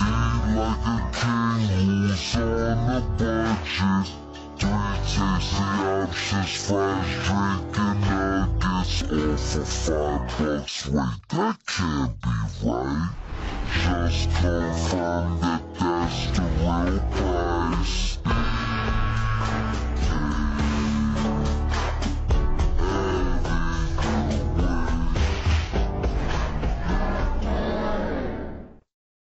Eat like a king who's on a budget. Three tasty options, fries, drink, and nuggets. All for five bucks. Wait, that can't be right. Just confirm that